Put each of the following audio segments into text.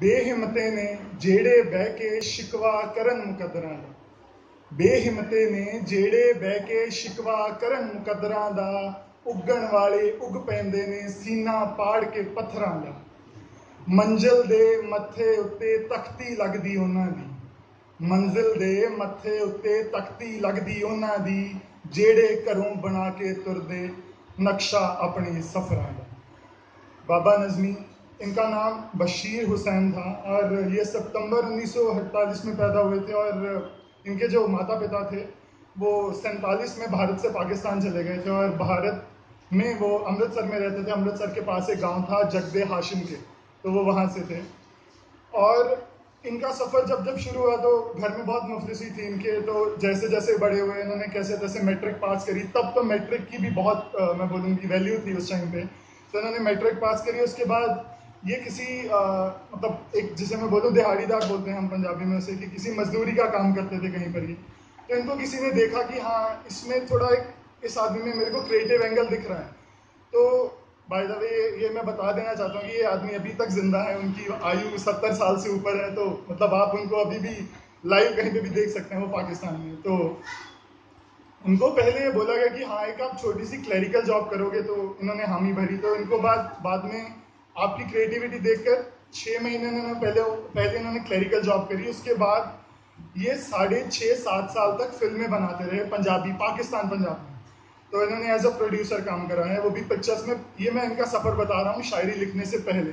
ਬੇਹਿੰਮਤੇ ਨੇ ਜਿਹੜੇ ਬਹਿ ਕੇ ਸ਼ਿਕਵਾ ਕਰਨ ਮੁਕਦਰਾਂ ਦਾ। ਬੇਹਿੰਮਤੇ ਨੇ ਜਿਹੜੇ ਬਹਿ ਕੇ ਸ਼ਿਕਵਾ ਕਰਨ ਮੁਕਦਰਾਂ ਦਾ, ਉੱਗਣ ਵਾਲੇ ਉੱਗ ਪੈਂਦੇ ਨੇ ਸੀਨਾ ਪਾੜ ਕੇ ਪੱਥਰਾਂ ਦਾ। ਮੰਜ਼ਿਲ ਦੇ ਮੱਥੇ ਉੱਤੇ ਤਖਤੀ ਲੱਗਦੀ ਉਹਨਾਂ ਦੀ। ਮੰਜ਼ਿਲ ਦੇ ਮੱਥੇ ਉੱਤੇ ਤਖਤੀ ਲੱਗਦੀ ਉਹਨਾਂ ਦੀ, ਜਿਹੜੇ ਘਰੋਂ ਬਣਾ ਕੇ ਤੁਰਦੇ ਨਕਸ਼ਾ ਆਪਣੇ ਸਫ਼ਰਾਂ ਦਾ। ਬਾਬਾ ਨਜ਼ਮੀ इनका नाम बशीर हुसैन था और ये सितंबर 1948 में पैदा हुए थे और इनके जो माता पिता थे वो सैंतालीस में भारत से पाकिस्तान चले गए थे और भारत में वो अमृतसर में रहते थे। अमृतसर के पास एक गाँव था जगदे हाशिम के। तो वो वहाँ से थे। और इनका सफ़र जब जब शुरू हुआ तो घर में बहुत मुफलिसी थी इनके। तो जैसे जैसे बड़े हुए इन्होंने कैसे तैसे मैट्रिक पास करी। तब तो मैट्रिक की भी बहुत आ, मैं बोलूँगी वैल्यू थी उस टाइम पे। तो इन्होंने मैट्रिक पास करी। उसके बाद ये किसी आ, मतलब एक जिसे मैं बोलूँ दिहाड़ीदार बोलते हैं हम पंजाबी में उसे कि किसी मजदूरी का काम करते थे कहीं पर ही। तो इनको किसी ने देखा कि हाँ इसमें थोड़ा एक इस आदमी में मेरे को क्रिएटिव एंगल दिख रहा है। तो बाय द वे ये मैं बता देना चाहता हूँ कि ये आदमी अभी तक ज़िंदा है उनकी आयु सत्तर साल से ऊपर है तो मतलब आप उनको अभी भी लाइव कहीं पे भी देख सकते हैं वो पाकिस्तान में। तो उनको पहले ये बोला गया कि हाँ एक आप छोटी सी क्लरिकल जॉब करोगे तो इन्होंने हामी भरी तो इनको बाद बाद में आपकी क्रिएटिविटी देखकर छः महीने इन्होंने पहले पहले इन्होंने क्लरिकल जॉब करी, उसके बाद ये साढ़े छः सात साल तक फ़िल्में बनाते रहे, पंजाबी, पाकिस्तान पंजाब। तो इन्होंने एज अ प्रोड्यूसर काम करा है, वो भी पिक्चर्स में, ये मैं इनका सफ़र बता रहा हूँ शायरी लिखने से पहले।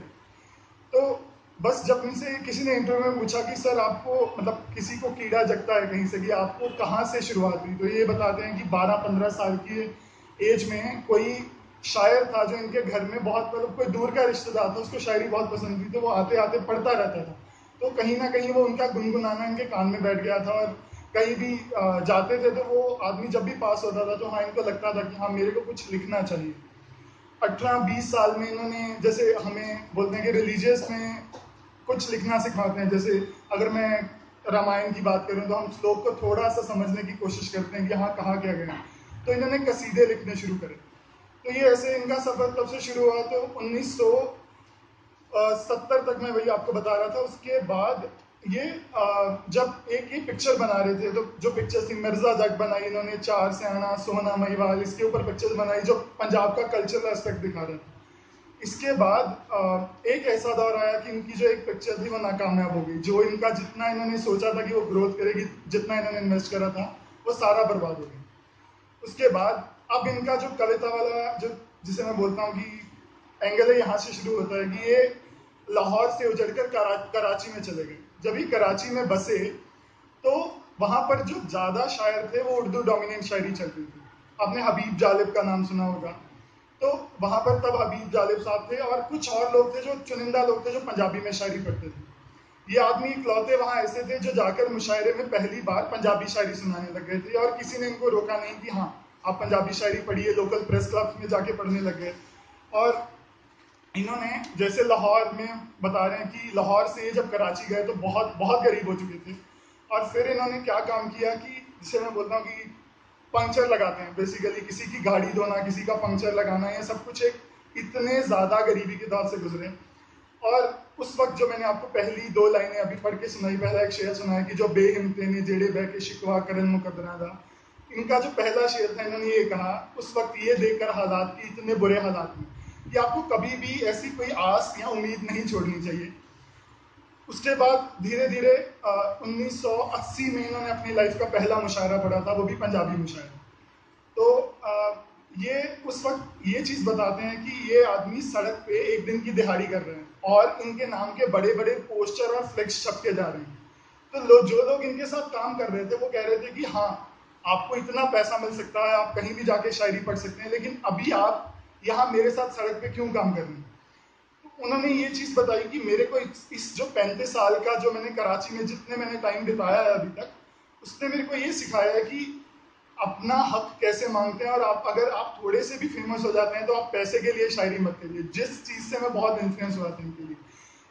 तो बस जब इनसे किसी ने इंटरव्यू में पूछा कि, सर, आपको मतलब किसी को कीड़ा जगता है कहीं से कि आपको कहाँ से शुरुआत हुई? तो ये बताते हैं कि 12-15 साल की एज में कोई शायर था जो इनके घर में बहुत मतलब कोई दूर का रिश्तेदार था, उसको शायरी बहुत पसंद थी तो वो आते आते पढ़ता रहता था। तो कहीं ना कहीं वो उनका गुनगुनाना इनके कान में बैठ गया था और कहीं भी जाते थे तो वो आदमी जब भी पास होता था तो हाँ इनको लगता था कि हाँ मेरे को कुछ लिखना चाहिए। अठारह, बीस साल में इन्होंने जैसे हमें बोलते हैं कि रिलीजियस में कुछ लिखना सिखाते हैं। जैसे अगर मैं रामायण की बात करूँ तो हम श्लोक को थोड़ा सा समझने की कोशिश करते हैं कि हाँ कहाँ क्या गया। तो इन्होंने कसीदे लिखने शुरू करे। तो ये ऐसे इनका सफ़र तब से शुरू हुआ? तो 1970 तक मैं वही आपको बता रहा था। उसके बाद ये जब एक ही पिक्चर बना रहे थे तो जो पिक्चर थी, मिर्ज़ा जग बनाई इन्होंने, चार से आना सोना महिवाल, इसके ऊपर पिक्चर बनाई जो पंजाब का कल्चरल एस्पेक्ट दिखा रहे थे। इसके बाद एक ऐसा दौर आया कि इनकी जो एक पिक्चर थी, वो नाकामयाब हो गई। जो इनका जितना इन्होंने सोचा था कि वो ग्रोथ करेगी, जितना इन्होंने इन्वेस्ट करा था, वो सारा बर्बाद हो गया। उसके बाद अब इनका जो कविता वाला जो जिसे मैं बोलता हूँ कि एंगल है यहाँ से शुरू होता है कि ये लाहौर से उजड़कर करा, कराची में चले गए। जब ही कराची में बसे तो वहाँ पर जो ज़्यादा शायर थे वो उर्दू डोमिनेंट शायरी चल रही थी। आपने हबीब जालिब का नाम सुना होगा। तो वहाँ पर तब हबीब जालिब साहब थे और कुछ और लोग थे जो चुनिंदा लोग थे जो पंजाबी में शायरी पढ़ते थे। ये आदमी इकलौते वहाँ ऐसे थे जो जाकर मुशायरे में पहली बार पंजाबी शायरी सुनाने लग गए थे और किसी ने इनको रोका नहीं कि हाँ आप पंजाबी शायरी पढ़िए लोकल प्रेस क्लब में जाके पढ़ने लग। और इन्होंने जैसे लाहौर में बता रहे हैं कि लाहौर से जब कराची गए तो बहुत बहुत गरीब हो चुके थे। और फिर इन्होंने क्या काम किया कि, जिसे मैं बोलता हूँ कि पंक्चर लगाते हैं। बेसिकली किसी की गाड़ी धोना, किसी का पंक्चर लगाना, ये सब कुछ एक इतने ज़्यादा गरीबी के दौर से गुजरे। और उस वक्त जो मैंने आपको पहली दो लाइनें अभी पढ़ के सुनाई, पहला एक शेयर सुनाया कि जो बेहिमते ने जेड़े बह के शिकवा करन मुकदरा था इनका जो पहला शेर था इन्होंने ये कहा उस वक्त ये देखकर हालात की इतने बुरे हालात में कि आपको कभी भी ऐसी कोई आस या उम्मीद नहीं छोड़नी चाहिए। उसके बाद धीरे धीरे 1980 में इन्होंने अपनी लाइफ का पहला मुशायरा पढ़ा था वो भी पंजाबी मुशायरा। तो आ, ये उस वक्त ये चीज़ बताते हैं कि ये आदमी सड़क पे एक दिन की दिहाड़ी कर रहे हैं और इनके नाम के बड़े बड़े पोस्टर और फ्लेक्स छपके जा रहे हैं। तो लो, जो लोग इनके साथ काम कर रहे थे वो कह रहे थे कि हाँ आपको इतना पैसा मिल सकता है आप कहीं भी जाके शायरी पढ़ सकते हैं लेकिन अभी आप यहाँ मेरे साथ सड़क पे क्यों काम कर रहे हैं? तो उन्होंने ये चीज़ बताई कि मेरे को इस, जो पैंतीस साल का जो मैंने कराची में जितने मैंने टाइम बिताया है अभी तक उसने मेरे को ये सिखाया है कि अपना हक कैसे मांगते हैं और आप अगर आप थोड़े से भी फ़ेमस हो जाते हैं तो आप पैसे के लिए शायरी मत करिए। जिस चीज़ से मैं बहुत इन्फ्लुएंस हुआ था इनके लिए।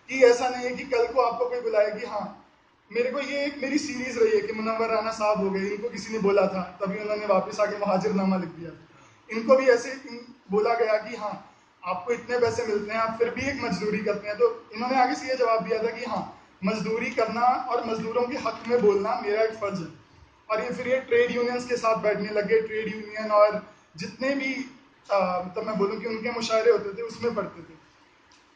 कि ऐसा नहीं है कि कल को आपको कोई बुलाए कि हाँ मेरे को ये एक मेरी सीरीज़ रही है कि मुनवर राना साहब हो गए, इनको किसी ने बोला था, तभी उन्होंने वापस आके महाजिरनामा लिख दिया। इनको भी ऐसे बोला गया कि हाँ आपको इतने पैसे मिलते हैं, आप फिर भी एक मजदूरी करते हैं। तो इन्होंने आगे से ये जवाब दिया था कि हाँ मजदूरी करना और मजदूरों के हक में बोलना मेरा एक फ़र्ज़ है। और ये फिर ये ट्रेड यूनियंस के साथ बैठने लगे। ट्रेड यूनियन और जितने भी मतलब मैं बोलूँ कि उनके मुशायरे होते थे, उसमें पढ़ते थे।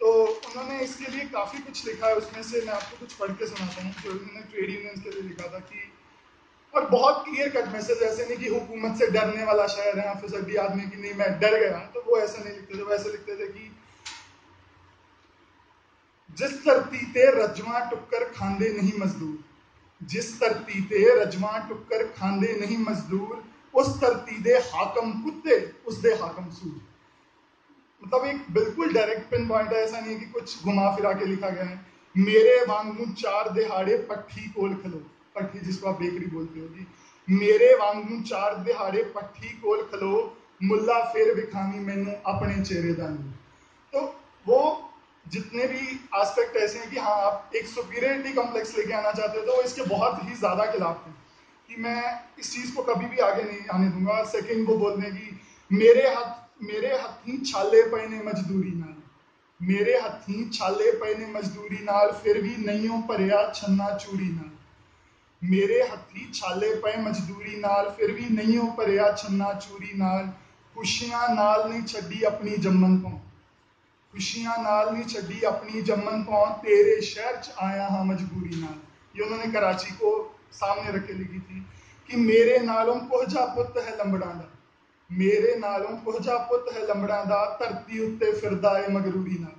तो उन्होंने इसके लिए काफ़ी कुछ लिखा है, उसमें से मैं आपको कुछ पढ़ के सुनाता हूँ, जो उन्होंने ट्रेड यूनियंस के लिए लिखा था कि, और बहुत क्लियर कट मैसेज ऐसे नहीं कि हुकूमत से डरने वाला शायर है फिर सभी आदमी की नहीं, मैं डर गया तो वो ऐसा नहीं लिखते थे, वो ऐसे लिखते थे कि, जिस धरती ते रजवा टुक्कर खांदे नहीं मजदूर, जिस धरती ते रजवा टुक्कर खांदे नहीं मजदूर, उस धरती दे हाकम कुत्ते उस दे हाकम सूर मतलब एक बिल्कुल डायरेक्ट पिन पॉइंट है, ऐसा नहीं है कि कुछ घुमा फिरा के लिखा गया है। मेरे वांगू चार दिहाड़े पट्टी कोल खलो। पट्टी जिसको आप बेकरी बोलते होगी मेरे वांगू चार दिहाड़े पट्टी कोल खलो, मुल्ला फिर विखानी मैनू अपने चेहरे दानी तो वो जितने भी एस्पेक्ट ऐसे हैं कि हाँ आप एक सुपीरियरिटी कॉम्प्लेक्स लेके आना चाहते हो तो इसके बहुत ही ज़्यादा खिलाफ थे कि मैं इस चीज़ को कभी भी आगे नहीं आने दूँगा। सेकंड वो बोलने की मेरे हाथ मेरे हथी छाले पहने मजदूरी नाल। मेरे हथी छाले पहने मजदूरी नाल, फिर भी नहीं हो भरिया छन्ना चूड़ी नाल। मेरे हथी छाले पे मजदूरी नाल, फिर भी नहीं हो भरिया छन्ना चूड़ी नाल। खुशियाँ नाल नहीं छड़ी अपनी जम्मन तो खुशियाँ नाल नहीं छड़ी अपनी जम्मन तो तेरे शहर च आया हाँ मजबूरी नाल। ये उन्होंने कराची को सामने रख लिखी थी कि मेरे नालों कोहजा पुत है लंबड़ा मेरे नालों कोहजा पुत है लंबड़ा दा धरती उत्ते फिरदा है मगरूरी नाल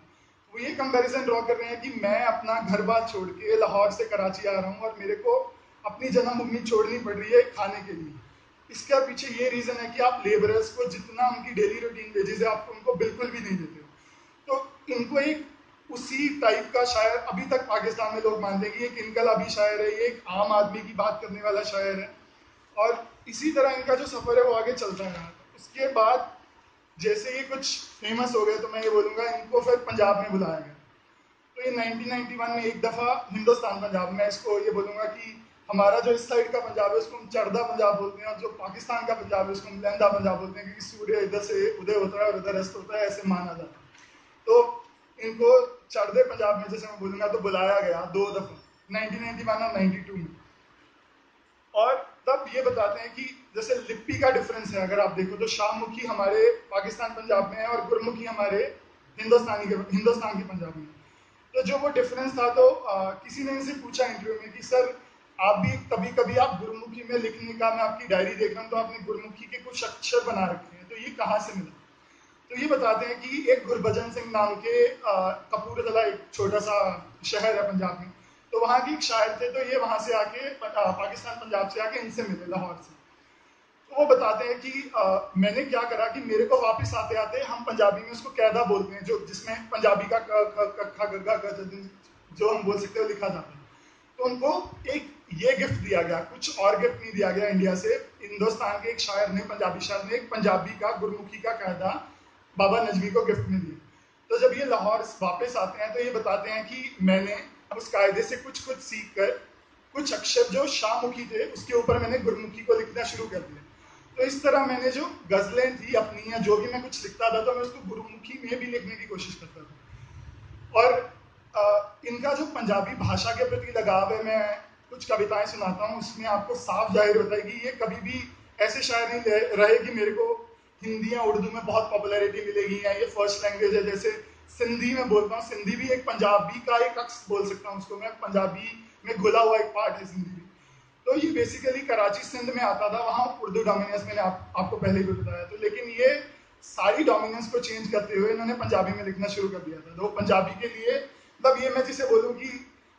वो ये कंपैरिजन ड्रॉ कर रहे हैं कि मैं अपना घर बार छोड़ के लाहौर से कराची आ रहा हूँ और मेरे को अपनी जन्मभूमि छोड़नी पड़ रही है खाने के लिए इसका पीछे ये रीजन है कि आप लेबरर्स को जितना उनकी डेली रूटीन वेजेज है आप उनको बिल्कुल भी नहीं देते हो तो इनको एक उसी टाइप का शायर अभी तक पाकिस्तान में लोग मानते हैं कि एक इनकलाबी शायर है ये एक आम आदमी की बात करने वाला शायर है और इसी तरह इनका जो सफ़र है वो आगे चलता है उसके बाद जैसे ये कुछ फ़ेमस हो गया तो मैं ये बोलूँगा, इनको फिर पंजाब में बुलाया गया। तो ये 1991 में एक दफ़ा हिंदुस्तान पंजाब, में इसको ये बोलूँगा कि हमारा जो इस साइड का पंजाब है, उसको हम चढ़दा पंजाब बोलते हैं और जो पाकिस्तान का पंजाब है, उसको हम लहंदा पंजाब बोलते हैं, क्योंकि सूर्य इधर से उदय होता है और इधर अस्त होता है, ऐसे माना जाता है। तो इनको चढ़दे पंजाब में जैसे मैं बोलूँगा तो बुलाया गया दो दफ़ा 1991 और 92 में। और तब ये बताते हैं कि जैसे लिपि का डिफरेंस है अगर आप देखो तो शाहमुखी हमारे पाकिस्तान पंजाब में है और गुरमुखी हमारे हिंदुस्तानी के हिंदुस्तान के पंजाब में तो जो वो डिफरेंस था तो आ, किसी ने इनसे पूछा इंटरव्यू में कि सर आप भी कभी कभी आप गुरमुखी में लिखने का मैं आपकी डायरी देख रहा हूँ तो आपने गुरमुखी के कुछ अक्षर बना रखे हैं। तो ये कहाँ से मिला? तो ये बताते हैं कि एक गुरभजन सिंह नाम के कपूरथला एक छोटा सा शहर है पंजाब में। तो वहाँ की एक शायर थे तो ये वहाँ से आके पाकिस्तान पंजाब से आके इनसे मिले लाहौर से। तो वो बताते हैं कि आ, मैंने क्या करा कि मेरे को वापस आते आते हम पंजाबी में उसको कैदा बोलते हैं जो जिसमें पंजाबी का ख गग्गा जो हम बोल सकते हो लिखा जाता है। तो उनको एक ये गिफ्ट दिया गया कुछ और गिफ्ट नहीं दिया गया इंडिया से। हिंदुस्तान के एक शायर ने पंजाबी शायर ने एक पंजाबी का गुरमुखी का कायदा बाबा नजमी को गिफ्ट में दी तो जब ये लाहौर वापस आते हैं तो ये बताते हैं कि मैंने उस कायदे से कुछ कुछ सीख कर कुछ अक्षर जो शाहमुखी थे उसके ऊपर मैंने गुरमुखी को लिखना शुरू कर दिया। तो इस तरह मैंने जो गजलें थी अपनी या जो भी मैं कुछ लिखता था तो मैं उसको गुरुमुखी में भी लिखने की कोशिश करता था। और आ, इनका जो पंजाबी भाषा के प्रति लगाव है मैं कुछ कविताएँ सुनाता हूँ उसमें आपको साफ़ ज़ाहिर होता है कि ये कभी भी ऐसे शायर नहीं रहे कि मेरे को हिंदी या उर्दू में बहुत पॉपुलैरिटी मिलेगी या ये फ़र्स्ट लैंग्वेज है जैसे सिंधी में बोलता हूँ। सिंधी भी एक पंजाबी का एक अक्स बोल सकता हूँ उसको मैं। पंजाबी में घुला हुआ एक पार्ट है सिंधी। तो ये बेसिकली कराची सिंध में आता था वहाँ उर्दू डोमिनेंस मैंने आप, आपको पहले भी बताया तो लेकिन ये सारी डोमिनेंस को चेंज करते हुए इन्होंने पंजाबी में लिखना शुरू कर दिया था तो पंजाबी के लिए मतलब ये मैं जिसे बोलूँ कि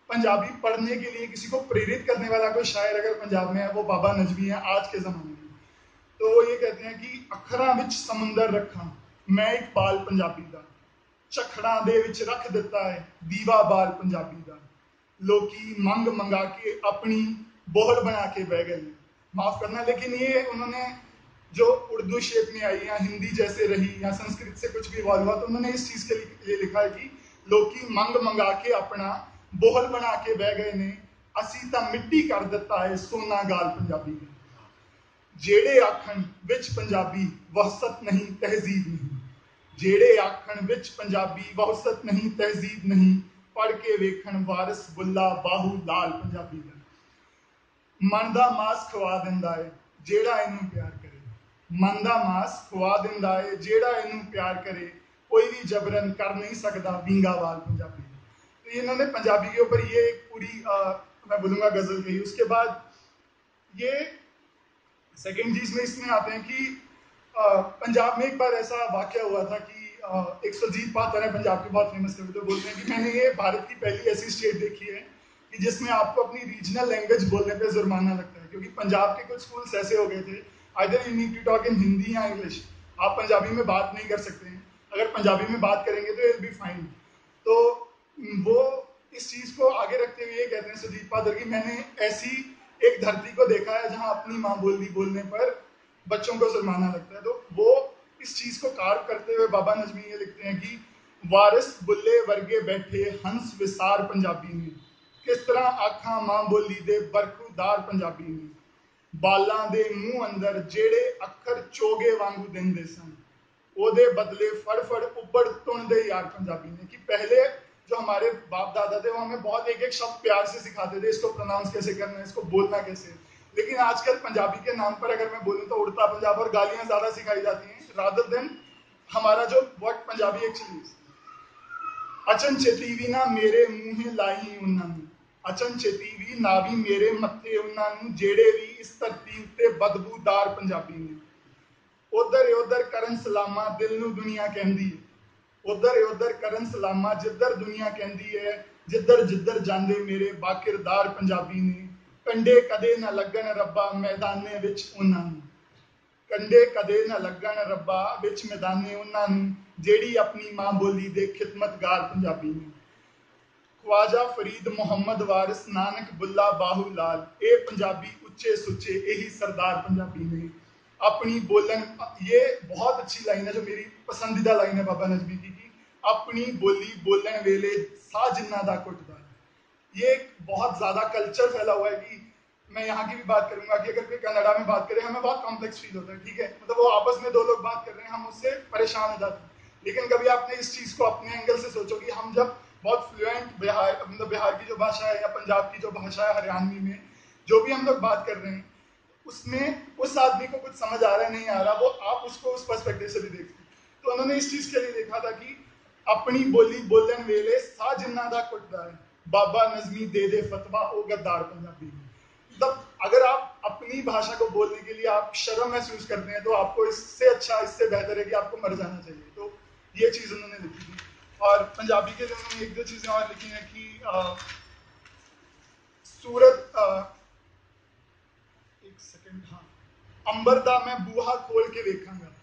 पंजाबी पढ़ने के लिए किसी को प्रेरित करने वाला कोई शायर अगर पंजाब में है वो बाबा नजमी है आज के ज़माने में तो वो ये कहते हैं कि अखरा विच समंदर रखा मैं एक बाल पंजाबी ਦਾ ਝਖੜਾਂ ਦੇ ਵਿੱਚ ਰੱਖ ਦਿੱਤਾ ਹੈ ਦੀਵਾ ਬਾਲ ਪੰਜਾਬੀ ਦਾ ਲੋਕੀ ਮੰਗ ਮੰਗਾ के अपनी बोहड़ बना के बह गई। माफ़ करना, लेकिन ये उन्होंने जो उर्दू शेप में आई या हिंदी जैसे रही या संस्कृत से कुछ भी इवॉल्व हुआ तो उन्होंने इस चीज़ के लिए लिखा है कि लोग मंग मंगा के अपना बोहल बना के बह गए ने असी तो मिट्टी कर दिता है सोना गाल पंजाबी। ने जेड़े आखन विच पंजाबी वहसत नहीं, तहजीब नहीं। जेड़े आखन विच पंजाबी वहसत नहीं, तहजीब नहीं, पढ़ के वेखन वारस बुल्ला बाहू लाल पंजाबी। ਮਨ ਦਾ ਮਾਸ ਖਵਾ ਦਿੰਦਾ ਏ ਜਿਹੜਾ ਇਹਨੂੰ ਪਿਆਰ ਕਰੇ ਮਨ ਦਾ ਮਾਸ ਖਵਾ ਦਿੰਦਾ ਏ ਜਿਹੜਾ ਇਹਨੂੰ ਪਿਆਰ करे कोई भी जबरन कर नहीं सकता विंगावाल पंजाबी तो इन्होंने पंजाबी के ऊपर ये पूरी आ, मैं बोलूंगा गजल कही उसके बाद ये सेकंड चीज में इसमें आते हैं कि आ, पंजाब में एक बार ऐसा वाक्य हुआ था कि आ, एक सुरजीत पात्र है पंजाब के बहुत फेमस कवि तो बोलते हैं कि मैंने ये भारत की पहली ऐसी स्टेट देखी है कि जिसमें आपको अपनी रीजनल लैंग्वेज बोलने पे जुर्माना लगता है, क्योंकि पंजाब के कुछ स्कूल्स ऐसे हो गए थे either you need to talk in Hindi या इंग्लिश आप पंजाबी में बात नहीं कर सकते हैं। अगर पंजाबी में बात करेंगे तो इट बी फाइन तो वो इस चीज़ को आगे रखते हुए कहते हैं सुदीप पादर की, मैंने ऐसी एक धरती को देखा है जहाँ अपनी माँ बोली बोलने पर बच्चों को जुर्माना लगता है। तो वो इस चीज़ को कार करते हुए बाबा नजमी ये लिखते हैं कि, वारिस बुल्ले वर्गे बैठे हंस विसार पंजाबी में। किस तरह आखा मां बोली दे बरखूदार पंजाबी में ਬਾਲਾਂ ਦੇ ਮੂੰਹ ਅੰਦਰ ਜਿਹੜੇ ਅੱਖਰ ਚੋਗੇ ਵਾਂਗੂ ਦਿੰਦੇ ਸਨ ਉਹਦੇ बदले फड़ फड़ उबड़ तुणदे यार पंजाबी ने कि पहले जो हमारे बाप दादा थे वो हमें बहुत एक एक शब्द प्यार से सिखाते थे इसको प्रोनाउंस कैसे करना है इसको बोलना कैसे लेकिन आजकल पंजाबी के नाम पर अगर मैं बोलूँ तो उड़ता पंजाब और गालियां ज्यादा सिखाई जाती हैं रादर देन हमारा जो वर्ड पंजाबी एक्चुअली अचन चेती भी ना मेरे मुंह लाई उन्होंने ਅਚਨ ਵੀ ਨਾ ਵੀ ਮੇਰੇ ਮੱਥੇ ਉਹਨਾਂ ਨੂੰ, ਜਿਹੜੇ ਵੀ ਇਸ ਧਰਤੀ ਉੱਤੇ ਬਦਬੂਦਾਰ ਪੰਜਾਬੀ ਨੇ। ਉਧਰ ਉਧਰ ਕਰਨ ਸਲਾਮਾ ਦਿਲ ਨੂੰ ਦੁਨੀਆ ਕਹਿੰਦੀ ਉਧਰ ਉਧਰ ਕਰਨ ਸਲਾਮਾ ਜਿੱਧਰ ਦੁਨੀਆ ਕਹਿੰਦੀ ਹੈ ਜਿੱਧਰ ਜਿੱਧਰ ਜਾਂਦੇ ਮੇਰੇ ਬਾਕਿਰਦਾਰ ਪੰਜਾਬੀ ਨੇ। ਕੰਡੇ ਕਦੇ ਨਾ ਲੱਗਣ ਰੱਬਾ ਮੈਦਾਨੇ ਵਿੱਚ ਉਹਨਾਂ ਨੂੰ। ਕੰਡੇ ਕਦੇ ਨਾ ਲੱਗਣ ਰੱਬਾ ਵਿੱਚ ਮੈਦਾਨੇ ਉਹਨਾਂ ਨੂੰ, ਜਿਹੜੀ ਆਪਣੀ ਮਾਂ ਬੋਲੀ ਦੇ ਖਿਦਮਤਗਾਰ ਪੰਜਾਬੀ ਨੇ। ਖਵਾਜਾ ਫਰੀਦ ਮੁਹੰਮਦ ਵਾਰਿਸ ਨਾਨਕ ਬੁੱਲਾ ਬਾਹੂ ਲਾਲ ਇਹ ਪੰਜਾਬੀ ਉੱਚੇ ਸੁੱਚੇ ਇਹੀ ਸਰਦਾਰ ਪੰਜਾਬੀ ਨੇ अपनी बोलन ये बहुत अच्छी लाइन है जो मेरी पसंदीदा लाइन है बाबा नजमी की की अपनी बोली बोलन वेले सा जिन्ना दा कुटदा ये एक बहुत ज्यादा कल्चर फैला हुआ है कि मैं यहाँ की भी बात करूंगा कि अगर कोई कनाडा में बात करे हमें बहुत कॉम्प्लेक्स फील होता है ठीक है मतलब वो आपस में दो लोग बात कर रहे हैं हम उससे परेशान हो जाते हैं लेकिन कभी आपने इस चीज को अपने एंगल से सोचो कि हम जब बहुत फ्लुएंट बिहार मतलब बिहार की जो भाषा है या पंजाब की जो भाषा है हरियाणवी में, जो भी हम लोग बात कर रहे हैं, उसमें उस आदमी को कुछ समझ आ रहा है, नहीं आ रहा, वो आप उसको उस पर्सपेक्टिव से भी देखते तो उन्होंने इस चीज़ के लिए देखा था कि अपनी बोली बोलन वेले सा जिन्ना दा कुटदा है। बाबा नजमी दे दे फतवा, ओ गद्दार पंजाबी। मतलब अगर आप अपनी भाषा को बोलने के लिए आप शर्म महसूस करते हैं तो आपको इससे अच्छा इससे बेहतर है कि आपको मर जाना चाहिए। तो ये चीज़ उन्होंने लिखी थी। और पंजाबी के लिए उन्होंने एक दो चीज़ें और लिखी हैं कि आ, सूरत आ, एक सेकंड हाँ अंबरदा मैं बूहा खोल के देखांगा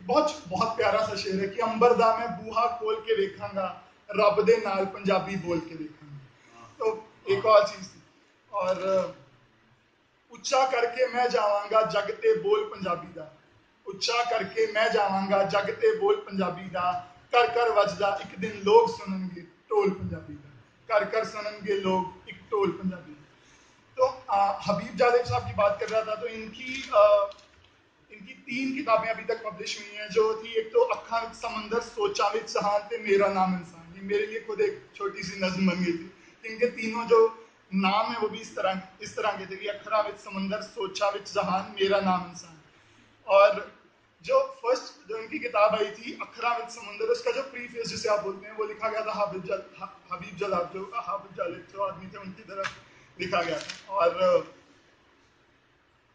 बहुत बहुत प्यारा सा शेर है कि अंबरदा मैं बूहा खोल के देखांगा रब दे नाल पंजाबी बोल के देखांगा तो एक और चीज थी और ਉੱਚਾ ਕਰਕੇ ਮੈਂ ਜਾਵਾਂਗਾ ਜਗ ਤੇ ਬੋਲ ਪੰਜਾਬੀ ਦਾ ਉੱਚਾ ਕਰਕੇ ਮੈਂ ਜਾਵਾਂਗਾ ਜਗ ਤੇ ਬੋਲ ਪੰਜਾਬੀ ਦਾ कर कर वजदा एक दिन लोग सुनेंगे टोल पंजाबी का। कर कर सुनेंगे लोग एक टोल पंजाबी तो हबीब जादेव साहब की बात कर रहा था तो इनकी आ, इनकी तीन किताबें अभी तक पब्लिश हुई हैं जो थी एक तो अखा समंदर सोचा विच सहान थे मेरा नाम इंसान। ये मेरे लिए खुद एक छोटी सी नज्म बन गई थी। इनके तीनों जो नाम है वो भी इस तरह इस तरह के थे कि अखरा विच समंदर सोचा विच जहान मेरा नाम इंसान। और जो फ़र्स्ट जो इनकी किताब आई थी अखरा विद समुंदर उसका जो प्रीफेस जिसे आप बोलते हैं वो लिखा गया था हाबिब जल हबीब जलाब जो हाबिब जालिब जो आदमी थे उनकी तरफ़ लिखा गया था। और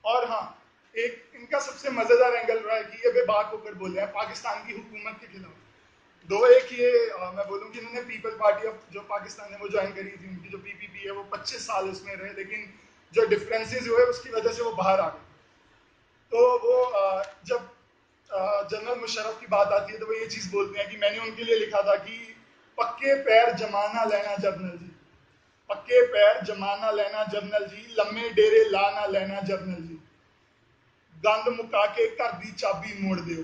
और हाँ एक इनका सबसे मज़ेदार एंगल रहा है कि ये बेबाक होकर बोल हैं पाकिस्तान की हुकूमत के खिलाफ। दो एक ये आ, मैं बोलूँ कि इन्होंने पीपल पार्टी ऑफ़ जो पाकिस्तान है वो ज्वाइन करी थी उनकी जो पीपीपी है वो 25 साल उसमें रहे लेकिन जो डिफरेंसेस हुए उसकी वजह से वो बाहर आ गए। तो वो आ, जब जनरल मुशरफ की बात आती है तो वो ये चीज़ बोलते हैं कि मैंने उनके लिए लिखा था कि पक्के पैर जमाना लेना जर्नल जी। पक्के पैर जमाना लेना जर्नल जी लम्बे डेरे लाना लेना जर्नल जी। गंद मुका के घर की चाबी मोड़ दियो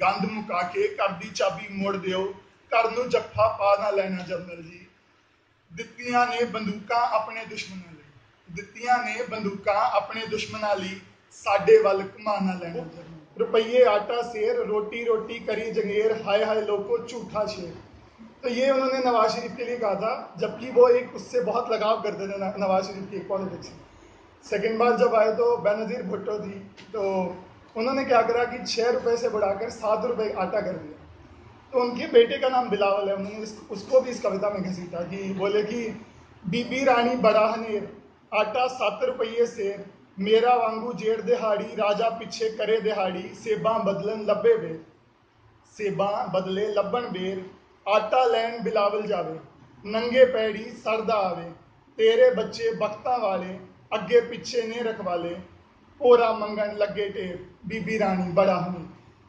गंद मुका के घर की चाबी मोड़ दियो घर न जफा पा ना लेना जर्नल जी। दित्तियाँ ने बंदूक अपने दुश्मनों दित्तियाँ ने बंदूक अपने दुश्मनों साडे वाल घुमा ना लेना रुपये आटा, शेर, रोटी रोटी, करी, जंगेर, हाय हाय लोगो झूठा शेर। तो ये उन्होंने नवाज़ शरीफ के लिए कहा था, जबकि वो एक उससे बहुत लगाव करते थे नवाज़ शरीफ की पॉलिटिक्स सेकेंड बार जब आए तो बेनज़ीर भुट्टो थी तो उन्होंने क्या करा कि छः रुपये से बढ़ाकर सात रुपये आटा कर दिया। तो उनके बेटे का नाम बिलावल है, उन्होंने उसको भी इस कविता में घसीटा कि बोले कि, बीबी रानी बड़ाहनेर आटा सात रुपये से मेरा वांगू जेड़ दिहाड़ी, राजा पिछे करे दिहाड़ी, सेबा बदलन लब्बे बेर सेबा बदले लब्बन बेर आटा लैन बिलावल जावे। नंगे पैड़ी सरदा आवे। तेरे बच्चे बख्ता वाले अगे पिछे ने रखवाले। ओरा मंगन लगे टेर बीबी रानी बड़ा हमी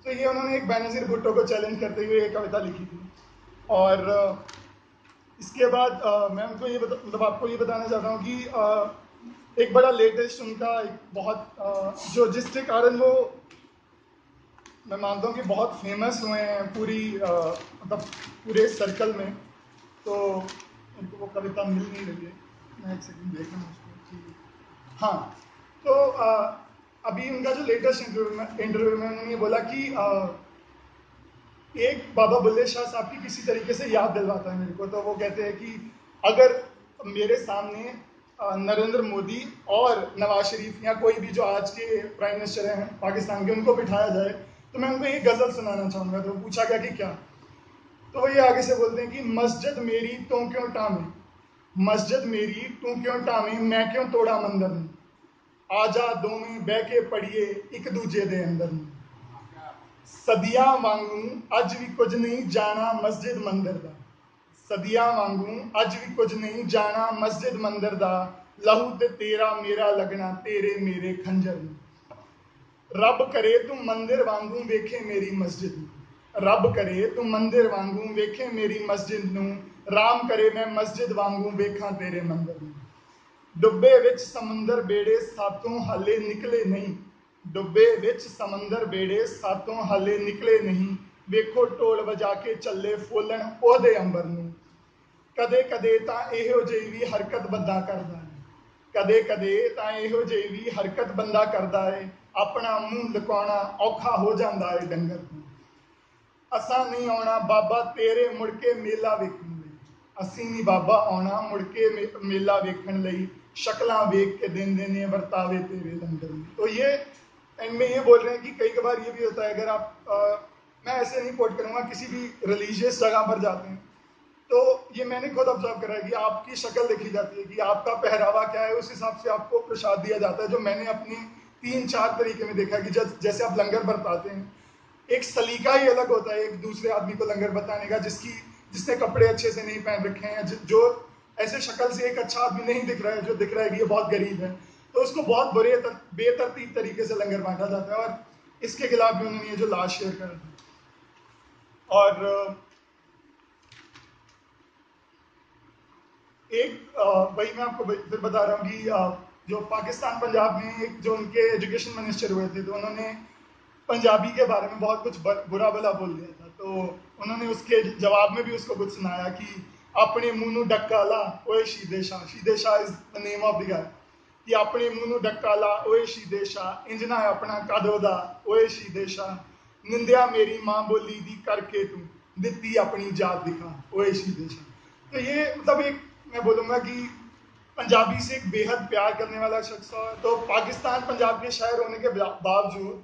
तो ये उन्होंने एक बेनजीर भुट्टो को चैलेंज करते हुए एक कविता लिखी थी। और, इसके बाद मैं उनको ये मतलब आपको ये बताना चाहता हूँ कि एक बड़ा लेटेस्ट उनका एक बहुत जो जिसके कारण वो मैं मानता हूँ कि बहुत फ़ेमस हुए हैं पूरी मतलब पूरे सर्कल में। तो उनको वो कविता मिल नहीं रही है। मैं एक सेकंड देख रहा हूँ उसको हाँ तो आ, अभी उनका जो लेटेस्ट इंटरव्यू में इंटरव्यू में उन्होंने बोला कि आ, एक बाबा बुल्ले शाह साहब की किसी तरीके से याद दिलवाता है मेरे को। तो वो कहते हैं कि अगर मेरे सामने नरेंद्र मोदी और नवाज़ शरीफ या कोई भी जो आज के प्राइम मिनिस्टर हैं, पाकिस्तान के, उनको बिठाया जाए तो मैं उनको ये गज़ल सुनाना चाहूँगा। तो पूछा गया कि क्या? तो वही आगे से बोलते हैं कि, मस्जिद मेरी तो क्यों टामे? मस्जिद मेरी तू क्यों टामे? मैं क्यों तोड़ा मंदिर में? जा दो में बह के पढ़िए एक दूजे दे अंदर में। सदिया वांगू अज भी कुछ नहीं जाना मस्जिद मंदिर का। ਸਦੀਆਂ ਵਾਂਗੂ ਅੱਜ ਵੀ ਕੁਝ ਨਹੀਂ ਜਾਣਾ ਮਸਜਿਦ ਮੰਦਰ ਦਾ ਲਹੂ ਤੇ ਤੇਰਾ ਮੇਰਾ ਲੱਗਣਾ ਤੇਰੇ ਮੇਰੇ ਖੰਜਰ ਨੂੰ ਰੱਬ ਕਰੇ ਤੂੰ ਮੰਦਰ ਵਾਂਗੂ ਵੇਖੇ ਮੇਰੀ ਮਸਜਿਦ ਨੂੰ ਰੱਬ ਕਰੇ ਤੂੰ ਮੰਦਰ ਵਾਂਗੂ ਵੇਖੇ ਮੇਰੀ ਮਸਜਿਦ ਨੂੰ ਰਾਮ ਕਰੇ ਮੈਂ ਮਸਜਿਦ ਵਾਂਗੂ ਵੇਖਾਂ ਤੇਰੇ ਮੰਦਰ ਨੂੰ ਡੁੱਬੇ ਵਿੱਚ ਸਮੁੰਦਰ ਬੇੜੇ ਸਾਤੋਂ ਹੱਲੇ ਨਿਕਲੇ ਨਹੀਂ ਡੁੱਬੇ ਵਿੱਚ ਸਮੁੰਦਰ ਬੇੜੇ ਸਾਤੋਂ ਹਲੇ ਨਿਕਲੇ ਨਹੀਂ ਵੇਖੋ ਢੋਲ ਵਜਾ ਕੇ ਚੱਲੇ ਫੋਲਣ ਉਹਦੇ ਅੰਬਰ ਨੂੰ ਕਦੇ ਕਦੇ ਤਾਂ ਇਹੋ ਜਿਹੀ ਵੀ ਹਰਕਤ ਬੰਦਾ ਕਰਦਾ ਹੈ ਕਦੇ ਕਦੇ ਤਾਂ ਇਹੋ ਜਿਹੀ ਵੀ ਹਰਕਤ ਬੰਦਾ ਕਰਦਾ ਹੈ ਆਪਣਾ ਮੂੰਹ ਲੁਕਾਉਣਾ ਔਖਾ ਹੋ ਜਾਂਦਾ ਹੈ ਡੰਗਰ ਨੂੰ ਅਸਾਂ ਨਹੀਂ ਆਉਣਾ ਬਾਬਾ ਤੇਰੇ ਮੁੜ ਕੇ ਮੇਲਾ ਵੇਖਣ ਲਈ ਅਸੀਂ ਨਹੀਂ ਬਾਬਾ ਆਉਣਾ ਮੁੜ ਕੇ ਮੇਲਾ ਵੇਖਣ ਲਈ ਸ਼ਕਲਾਂ ਵੇਖ ਕੇ ਦਿੰਦੇ ਨੇ ਵਰਤਾਵੇ ਤੇਰੇ ਲੰਗਰ ਨੂੰ तो ये एंड में ये बोल रहे हैं कि कई बार ये भी होता है अगर आप आ, मैं ऐसे नहीं कोट करूँगा किसी भी रिलीजियस जगह पर जाते हैं तो ये मैंने खुद ऑब्ज़र्व करा है कि आपकी शक्ल देखी जाती है कि आपका पहरावा क्या है उस हिसाब से आपको प्रसाद दिया जाता है जो मैंने अपनी तीन चार तरीके में देखा कि जैसे आप लंगर बरताते हैं एक सलीका ही अलग होता है एक दूसरे आदमी को लंगर बताने का जिसकी जिसने कपड़े अच्छे से नहीं पहन रखे हैं जो ऐसे शक्ल से एक अच्छा आदमी नहीं दिख रहा है जो दिख रहा है कि ये बहुत गरीब है। तो उसको बहुत बुरे तर, बेतरतीब तरीके से लंगर बांटा जाता है और इसके खिलाफ भी उन्होंने ये जो लाश शेयर कर और एक वही मैं आपको फिर बता रहा हूँ कि जो पाकिस्तान पंजाब में एक जो उनके एजुकेशन मिनिस्टर हुए थे तो उन्होंने पंजाबी के बारे में बहुत कुछ बुरा भला बोल दिया था। तो उन्होंने उसके जवाब में भी उसको कुछ सुनाया कि, अपने मुँह डकाला ओए Sheede Shah Sheede Shah is the name of the guy कि, अपने मुँह डकाला ओए शीदे शाह इंजना अपना कदों दा ओए शीदे शाह निंदिया मेरी माँ बोली दी करके तू दिती अपनी जात दिखा, ओए शीदे शाह. तो ये मतलब एक मैं बोलूँगा कि पंजाबी से एक बेहद प्यार करने वाला शख्स था। तो पाकिस्तान पंजाब के शायर होने के बावजूद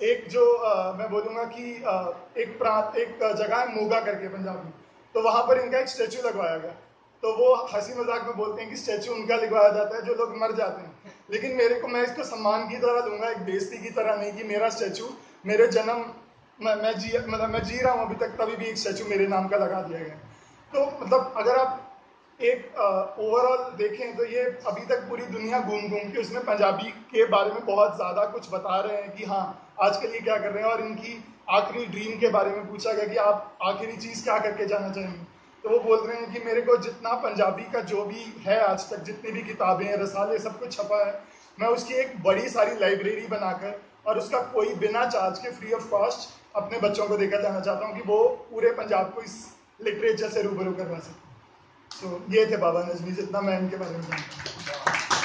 एक जो आ, मैं बोलूँगा कि आ, एक प्रांत एक जगह है मोगा करके पंजाब। में तो वहाँ पर इनका एक स्टेचू लगवाया गया। तो वो हँसी मज़ाक में बोलते हैं कि स्टैचू उनका लिखवाया जाता है जो लोग मर जाते हैं। लेकिन मेरे को मैं इसको सम्मान की तरह लूँगा एक बेइज्जती की तरह नहीं कि मेरा स्टैचू मेरे जन्म मैं मैं जी मतलब मैं जी रहा हूँ अभी तक तभी भी एक स्टैचू मेरे नाम का लगा दिया गया। तो मतलब अगर आप एक ओवरऑल देखें तो ये अभी तक पूरी दुनिया घूम घूम के उसमें पंजाबी के बारे में बहुत ज़्यादा कुछ बता रहे हैं कि हाँ आजकल ये क्या कर रहे हैं और इनकी आखिरी ड्रीम के बारे में पूछा गया कि आप आखिरी चीज़ क्या करके जाना चाहेंगे? तो वो बोल रहे हैं कि मेरे को जितना पंजाबी का जो भी है आज तक, जितनी भी किताबें रसाले, सब कुछ छपा है, मैं उसकी एक बड़ी सारी लाइब्रेरी बनाकर और उसका कोई बिना चार्ज के फ्री ऑफ़ कॉस्ट अपने बच्चों को देकर जाना चाहता हूँ कि वो पूरे पंजाब को इस लिटरेचर से रूबरू करवा सकें। तो ये थे बाबा नजमी जितना मैं इनके बारे में जानता हूँ।